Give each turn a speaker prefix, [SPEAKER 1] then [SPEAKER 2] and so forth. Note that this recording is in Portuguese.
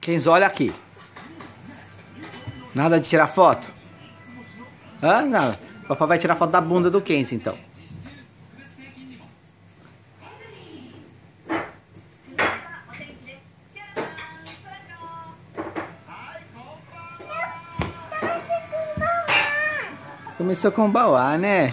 [SPEAKER 1] Quem olha aqui. Nada de tirar foto? Hã? Nada. Papai vai tirar foto da bunda do Kenzo, então. Começou com o Bauá, né?